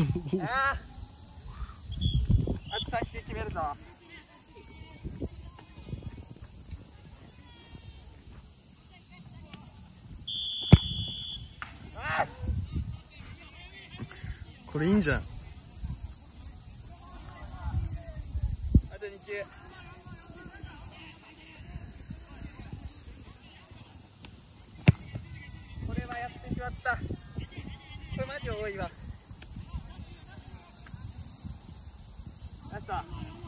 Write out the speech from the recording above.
ああと3球決めるぞ。これいいんじゃん。あと2球。これはやってしまった。これマジ多いわした。